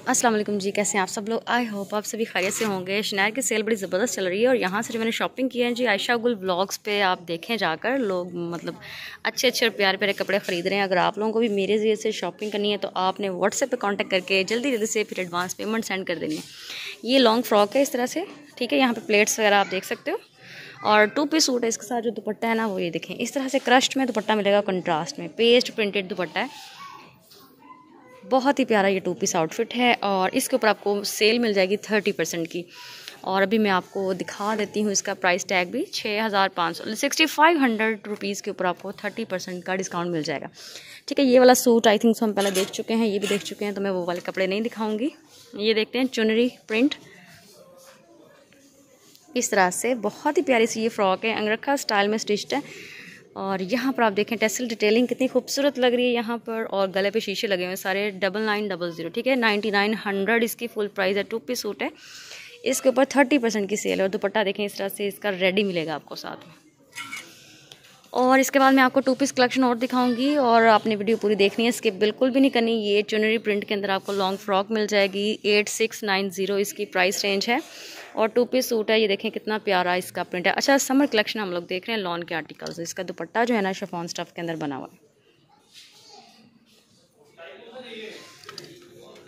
अस्सलाम वालेकुम जी, कैसे हैं आप सब लोग? आई होप आप सभी खैरियत से होंगे। शनार की सेल बड़ी ज़बरदस्त चल रही है और यहाँ से जो मैंने शॉपिंग की है जी आयशा गुल ब्लॉग्स पे आप देखें जाकर, लोग मतलब अच्छे अच्छे और प्यारे प्यारे कपड़े ख़रीद रहे हैं। अगर आप लोगों को भी मेरे ज़रिए से शॉपिंग करनी है तो आपने व्हाट्सएप पर कॉन्टैक्ट करके जल्दी जल्दी से फिर एडवांस पेमेंट सेंड कर देनी है। ये लॉन्ग फ्रॉक है इस तरह से, ठीक है? यहाँ पर प्लेट्स वगैरह आप देख सकते हो। और टू पीस सूट है इसके साथ जो दुपट्टा है ना, वो ये देखें। इस तरह से क्रस्ट में दुपट्टा मिलेगा कंट्रास्ट में। पेस्ट प्रिंटेड दुपट्टा है। बहुत ही प्यारा ये टू पीस आउटफिट है और इसके ऊपर आपको सेल मिल जाएगी थर्टी परसेंट की। और अभी मैं आपको दिखा देती हूँ इसका प्राइस टैग भी छः हज़ार पाँच सौ सिक्सटी फाइव हंड्रेड रुपीज़ के ऊपर आपको थर्टी परसेंट का डिस्काउंट मिल जाएगा। ठीक है, ये वाला सूट आई थिंक हम पहले देख चुके हैं, ये भी देख चुके हैं तो मैं वो वाले कपड़े नहीं दिखाऊँगी। ये देखते हैं, चुनरी प्रिंट। इस तरह से बहुत ही प्यारी सी ये फ्रॉक है, अंगरखा स्टाइल में स्टिच्ड है। और यहाँ पर आप देखें टेसल डिटेलिंग कितनी खूबसूरत लग रही है यहाँ पर और गले पे शीशे लगे हुए हैं सारे डबल नाइन डबल ज़ीरो, ठीक है? नाइन्टी नाइन हंड्रेड इसकी फुल प्राइस है टू पीस सूट है। इसके ऊपर थर्टी परसेंट की सेल है और दुपट्टा देखें इस तरह से इसका रेडी मिलेगा आपको साथ में। और इसके बाद मैं आपको टू पीस कलेक्शन और दिखाऊँगी और आपने वीडियो पूरी देखनी है इसके बिल्कुल भी नहीं करनी। ये चुनरी प्रिंट के अंदर आपको लॉन्ग फ्रॉक मिल जाएगी एट सिक्स नाइन ज़ीरो इसकी प्राइस रेंज है। और टू पीस सूट है, ये देखें कितना प्यारा इसका प्रिंट है। अच्छा समर कलेक्शन हम लोग देख रहे हैं लॉन के आर्टिकल्स इसका दुपट्टा जो है ना शफॉन स्टफ़ के अंदर बना हुआ है।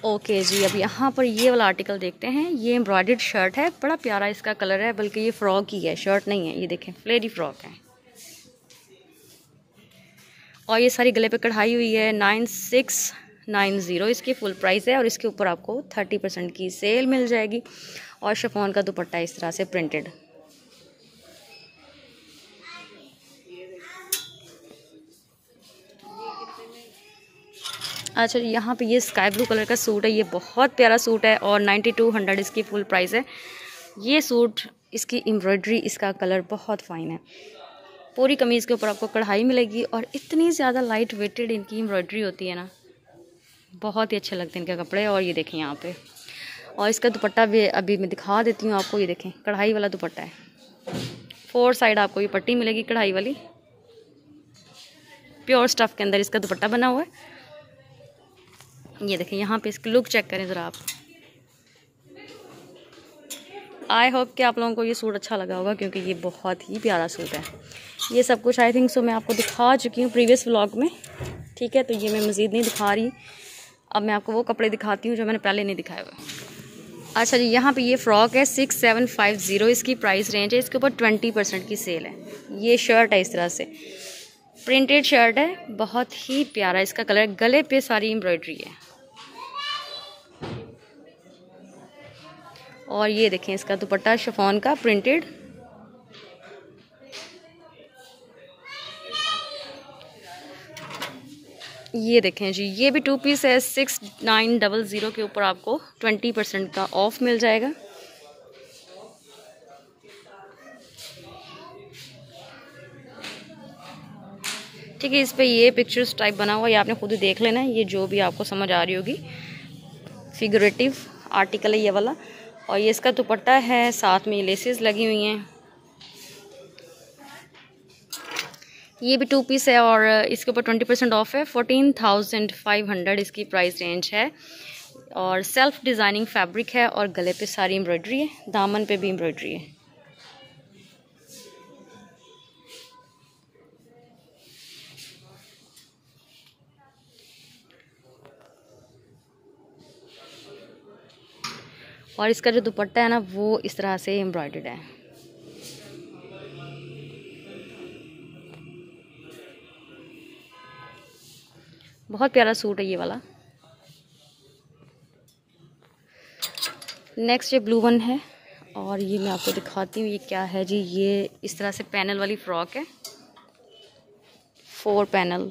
ओके okay जी, अब यहाँ पर ये वाला आर्टिकल देखते हैं। ये एम्ब्रॉयड शर्ट है, बड़ा प्यारा इसका कलर है, बल्कि ये फ्रॉक ही है शर्ट नहीं है। ये देखें फ्लेरी फ्रॉक है। और ये सारी गले पे कढ़ाई हुई है नाइन सिक्स नाइन ज़ीरो इसकी फुल प्राइस है और इसके ऊपर आपको थर्टी परसेंट की सेल मिल जाएगी और शफोन का दुपट्टा इस तरह से प्रिंटेड अच्छा यहाँ पे ये स्काई ब्लू कलर का सूट है, ये बहुत प्यारा सूट है और नाइन्टी टू हंड्रेड इसकी फुल प्राइस है। ये सूट इसकी एम्ब्रॉयडरी इसका कलर बहुत फाइन है। पूरी कमीज़ के ऊपर आपको कढ़ाई मिलेगी और इतनी ज़्यादा लाइट वेटेड इनकी एम्ब्रॉयडरी होती है ना। बहुत ही अच्छे लगते हैं इनके कपड़े, और ये देखें यहाँ पे। और इसका दुपट्टा भी अभी मैं दिखा देती हूँ आपको, ये देखें, कढ़ाई वाला दुपट्टा है। फोर साइड आपको ये पट्टी मिलेगी, कढ़ाई वाली। प्योर स्टफ़ के अंदर इसका दुपट्टा बना हुआ है। ये देखें, यहाँ पे इसकी लुक चेक करें ज़रा आप। आई होप कि आप लोगों को ये सूट अच्छा लगा होगा, क्योंकि ये बहुत ही प्यारा सूट है। ये सब कुछ आई थिंक सो मैं आपको दिखा चुकी हूँ प्रीवियस व्लॉग में। ठीक है तो ये मैं मज़ीद नहीं दिखा रही। अब मैं आपको वो कपड़े दिखाती हूँ जो मैंने पहले नहीं दिखाए हुए। अच्छा जी, यहाँ पे ये फ्रॉक है सिक्स सेवन फाइव ज़ीरो इसकी प्राइस रेंज है, इसके ऊपर ट्वेंटी परसेंट की सेल है। ये शर्ट है इस तरह से। प्रिंटेड शर्ट है, बहुत ही प्यारा इसका कलर गले पे सारी एम्ब्रॉयडरी है। और ये देखें, इसका दुपट्टा शिफॉन का प्रिंटेड ये देखें जी, ये भी टू पीस है सिक्स नाइन डबल ज़ीरो के ऊपर आपको ट्वेंटी परसेंट का ऑफ़ मिल जाएगा। ठीक है, इस पर ये पिक्चर्स टाइप बना हुआ, ये आपने खुद ही देख लेना है, ये जो भी आपको समझ आ रही होगी। फिगरेटिव आर्टिकल है ये वाला। और ये इसका दुपट्टा है, साथ में लेसेस लगी हुई हैं। ये भी टू पीस है और इसके ऊपर ट्वेंटी परसेंट ऑफ़ है। फोर्टीन थाउज़ेंड फाइव हंड्रेड इसकी प्राइस रेंज है। और सेल्फ डिज़ाइनिंग फैब्रिक है और गले पे सारी एम्ब्रॉयडरी है, दामन पे भी एम्ब्रॉयडरी है। और इसका जो दुपट्टा है ना, वो इस तरह से एम्ब्रॉयडर्ड है। बहुत प्यारा सूट है ये वाला। नेक्स्ट ये ब्लू वन है। और ये मैं आपको दिखाती हूँ ये क्या है जी। ये इस तरह से पैनल वाली फ्रॉक है। फोर पैनल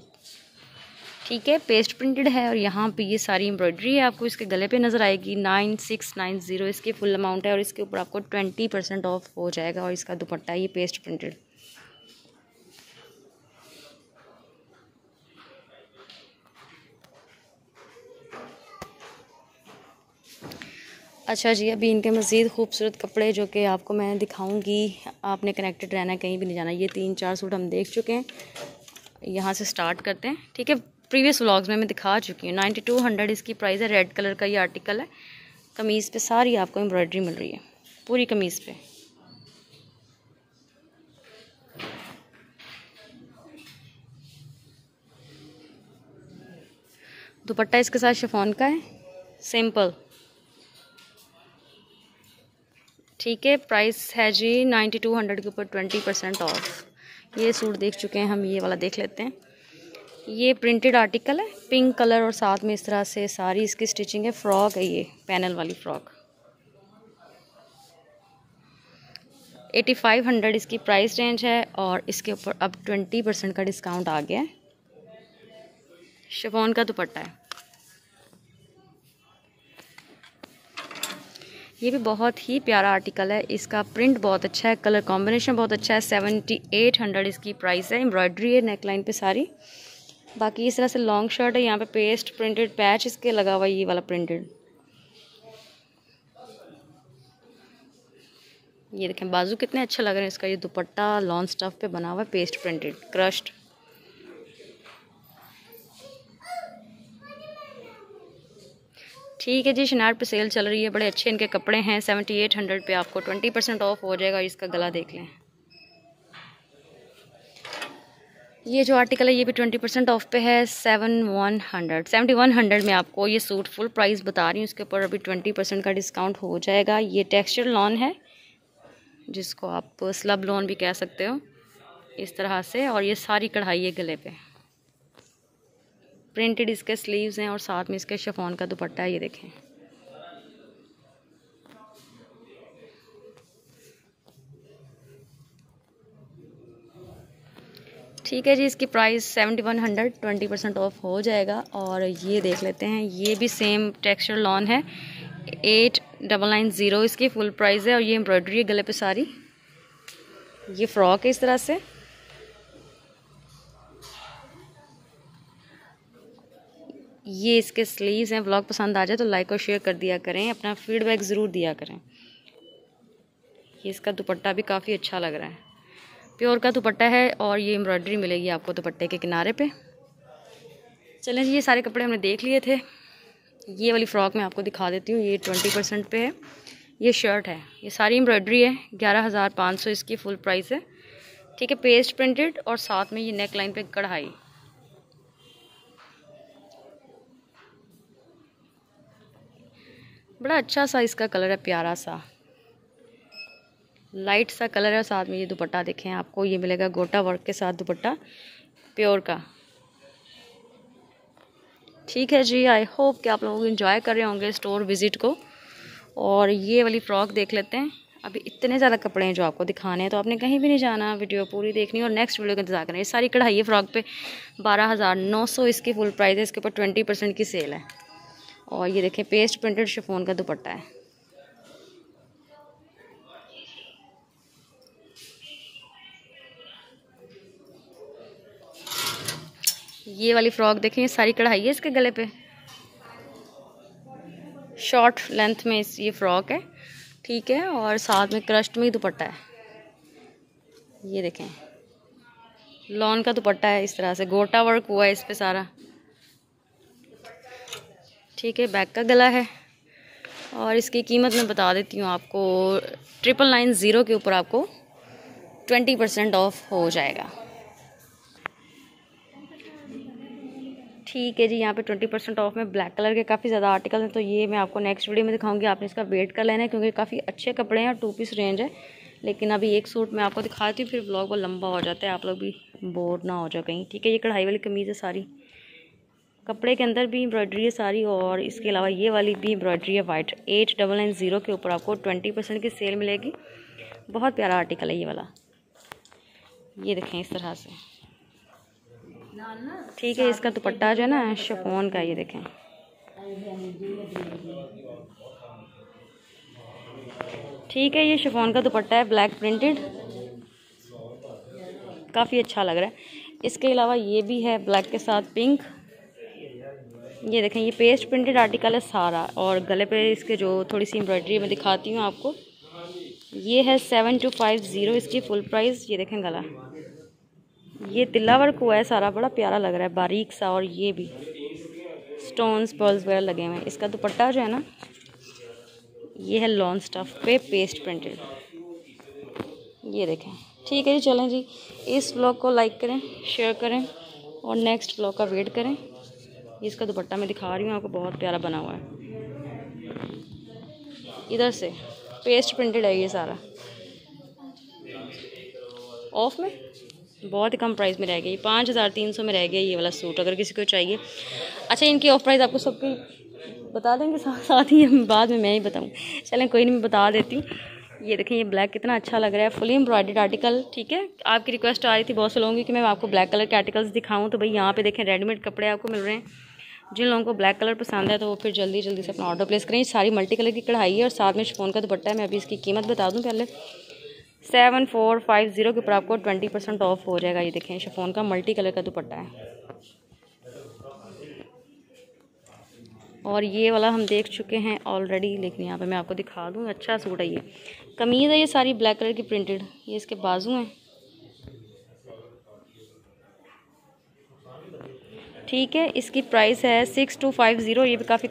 ठीक है पेस्ट प्रिंटेड है और यहाँ पे ये सारी एम्ब्रॉयडरी है। आपको इसके गले पे नज़र आएगी। नाइन सिक्स नाइन ज़ीरो इसकी फुल अमाउंट है और इसके ऊपर आपको ट्वेंटी परसेंट ऑफ़ हो जाएगा और इसका दुपट्टा ये पेस्ट प्रिंटेड अच्छा जी, अभी इनके मज़ीद खूबसूरत कपड़े जो कि आपको मैं दिखाऊँगी। आपने कनेक्टेड रहना कहीं भी नहीं जाना। ये तीन चार सूट हम देख चुके हैं। यहाँ से स्टार्ट करते हैं, ठीक है? प्रीवियस व्लॉग्स में मैं दिखा चुकी हूँ। नाइन्टी टू हंड्रेड इसकी प्राइस है रेड कलर का ये आर्टिकल है। कमीज़ पे सारी आपको एम्ब्रॉयडरी मिल रही है। पूरी कमीज़ पे। दुपट्टा इसके साथ शिफॉन का है। सिंपल ठीक है प्राइस है जी नाइन्टी टू हंड्रेड के ऊपर ट्वेंटी परसेंट ऑफ़ ये सूट देख चुके हैं, हम ये वाला देख लेते हैं. ये प्रिंटेड आर्टिकल है पिंक कलर और साथ में इस तरह से सारी इसकी स्टिचिंग है फ्रॉक है ये पैनल वाली फ्रॉक एटी फाइव हंड्रेड इसकी प्राइस रेंज है और इसके ऊपर अब ट्वेंटी परसेंट का डिस्काउंट आ गया है. शिफोन का दुपट्टा है. ये भी बहुत ही प्यारा आर्टिकल है। इसका प्रिंट बहुत अच्छा है कलर कॉम्बिनेशन बहुत अच्छा है। सेवेंटी एट हंड्रेड इसकी प्राइस है एम्ब्रॉयडरी है नेकलाइन पे सारी। बाकी इस तरह से लॉन्ग शर्ट है, यहाँ पे पेस्ट प्रिंटेड पैच इसके लगा हुआ ये वाला प्रिंटेड ये देखें, बाजू कितने अच्छे लग रहे हैं इसका। ये दुपट्टा लॉन्ग स्टफ़ पे बना हुआ है पेस्ट प्रिंटेड क्रश्ड ठीक है जी शनार पे सेल चल रही है, बड़े अच्छे इनके कपड़े हैं सेवेंटी एट हंड्रेड पे आपको ट्वेंटी परसेंट ऑफ़ हो जाएगा, इसका गला देख लें। ये जो आर्टिकल है, ये भी ट्वेंटी परसेंट ऑफ़ पे है seven one hundred seventy one hundred में आपको ये सूट फुल प्राइस बता रही हूँ, इसके ऊपर अभी ट्वेंटी परसेंट का डिस्काउंट हो जाएगा। ये टेक्सचर लॉन है, जिसको आप स्लब लॉन भी कह सकते हो, इस तरह से, और ये सारी कढ़ाई है गले पे। प्रिंटेड इसके स्लीव्स हैं और साथ में इसके शफोन का दुपट्टा है, ये देखें। ठीक है जी, इसकी price seventy one hundred twenty percent off हो जाएगा और ये देख लेते हैं, ये भी सेम टेक्सचर लॉन है। एट डबल नाइन ज़ीरो इसकी फुल प्राइस है और ये एम्ब्रॉयडरी है गले पे सारी। ये फ्रॉक है इस तरह से। ये इसके स्लीव्स हैं। ब्लॉग पसंद आ जाए तो लाइक और शेयर कर दिया करें। अपना फीडबैक ज़रूर दिया करें। ये इसका दुपट्टा भी काफ़ी अच्छा लग रहा है। प्योर का दुपट्टा है और ये एम्ब्रॉयडरी मिलेगी आपको दुपट्टे के किनारे पे। चलें जी, ये सारे कपड़े हमने देख लिए थे। ये वाली फ़्रॉक मैं आपको दिखा देती हूँ। ये ट्वेंटी परसेंट पे है। ये शर्ट है। ये सारी एम्ब्रॉयडरी है। ग्यारह हज़ार पाँच सौ इसकी फुल प्राइस है। ठीक है पेस्ट प्रिंटेड और साथ में ये नेक लाइन पर कढ़ाई। बड़ा अच्छा सा इसका कलर है, प्यारा सा। लाइट सा कलर है साथ में ये दुपट्टा देखें, आपको ये मिलेगा गोटा वर्क के साथ दुपट्टा, प्योर का। ठीक है जी आई होप कि आप लोग इन्जॉय कर रहे होंगे स्टोर विज़िट को। और ये वाली फ़्रॉक देख लेते हैं। अभी इतने ज़्यादा कपड़े हैं जो आपको दिखाने हैं तो आपने कहीं भी नहीं जाना वीडियो पूरी देखनी और नेक्स्ट वीडियो का इंतज़ार करना ये सारी कढ़ाई है फ़्रॉक पे, बारह हज़ार नौ सौ इसकी फुल प्राइस है, इसके ऊपर ट्वेंटी परसेंट की सेल है। और ये देखें पेस्ट प्रिंटेड शिफोन का दुपट्टा है। ये वाली फ्रॉक देखें, ये सारी कढ़ाई है इसके गले पे। शॉर्ट लेंथ में इस, ये फ्रॉक है, ठीक है, और साथ में क्रस्ट में ही दुपट्टा है। ये देखें लॉन का दुपट्टा है, इस तरह से, गोटा वर्क हुआ है इस पर सारा। ठीक है बैक का गला है। और इसकी कीमत मैं बता देती हूँ आपको ट्रिपल नाइन ज़ीरो के ऊपर आपको ट्वेंटी परसेंट ऑफ़ हो जाएगा। ठीक है जी, यहाँ पे ट्वेंटी परसेंट ऑफ़ में ब्लैक कलर के काफ़ी ज़्यादा आर्टिकल हैं तो ये मैं आपको नेक्स्ट वीडियो में दिखाऊँगी। आपने इसका वेट कर लेना है, क्योंकि काफ़ी अच्छे कपड़े हैं और टू पीस रेंज है। लेकिन अभी एक सूट मैं आपको दिखाती हूँ, फिर ब्लॉग वो लंबा हो जाता है, आप लोग भी बोर ना हो जाए कहीं। ठीक है, ये कढ़ाई वाली कमीज़ है सारी। कपड़े के अंदर भी एम्ब्रॉयडरी है सारी और इसके अलावा ये वाली भी एम्ब्रॉयडरी है white eight double nine zero के ऊपर आपको ट्वेंटी परसेंट की सेल मिलेगी। बहुत प्यारा आर्टिकल है ये वाला। ये देखें इस तरह से। ठीक है, इसका दुपट्टा जो है ना शफोन का ये देखें। ठीक है, ये शिफोन का दुपट्टा है ब्लैक प्रिंटेड काफ़ी अच्छा लग रहा है। इसके अलावा ये भी है ब्लैक के साथ पिंक ये देखें, ये पेस्ट प्रिंटेड आर्टिकल है सारा और गले पे इसके जो थोड़ी सी एम्ब्रॉयडरी मैं दिखाती हूँ आपको। ये है सेवन टू फाइव ज़ीरो इसकी फुल प्राइस ये देखें गला। ये तिल्ला वर्क हुआ है सारा, बड़ा प्यारा लग रहा है, बारीक सा और ये भी। स्टोन्स पर्ल्स वगैरह लगे हुए हैं। इसका दुपट्टा जो है ना, ये है लॉन स्टफ़ पे पेस्ट प्रिंटेड ये देखें। ठीक है जी, चलें जी। इस ब्लॉग को लाइक करें शेयर करें और नेक्स्ट ब्लॉग का वेट करें। इसका दुपट्टा मैं दिखा रही हूँ, आपको बहुत प्यारा बना हुआ है। इधर से पेस्ट प्रिंटेड है ये सारा। ऑफ़ में? बहुत ही कम प्राइस में रह गई पाँच हज़ार तीन सौ में रह गया ये वाला सूट अगर किसी को चाहिए। अच्छा इनकी ऑफ़ प्राइस आपको सबकी बता देंगे साथ साथ ही बाद में, मैं ही बताऊँ। चलें, कोई नहीं, मैं बता देती हूँ। ये देखें ये ब्लैक कितना अच्छा लग रहा है फुली एम्ब्रॉयडेड आर्टिकल ठीक है? आपकी रिक्वेस्ट आ रही थी, बहुत से लोगों की कि मैं आपको ब्लैक कलर के आर्टिकल्स दिखाऊँ तो भाई यहाँ पे देखें रेडीमेड कपड़े आपको मिल रहे हैं। जिन लोगों को ब्लैक कलर पसंद है तो वो फिर जल्दी जल्दी से अपना ऑर्डर प्लेस करें। सारी मल्टी कलर की कढ़ाई है और साथ में फ़ोन का दुपट्टा है। मैं अभी इसकी कीमत बता दूँ पहले। सेवन फोर फाइव ज़ीरो के ऊपर आपको ट्वेंटी परसेंट ऑफ़ हो जाएगा। ये देखें शिफोन का मल्टी कलर का दुपट्टा है। और ये वाला हम देख चुके हैं ऑलरेडी लेकिन यहाँ पे मैं आपको दिखा दूँ अच्छा सूट है ये। कमीज़ है ये सारी ब्लैक कलर की प्रिंटेड ये इसके बाजू हैं। ठीक है इसकी प्राइस है सिक्स टू फाइव ज़ीरो ये भी काफ़ी कम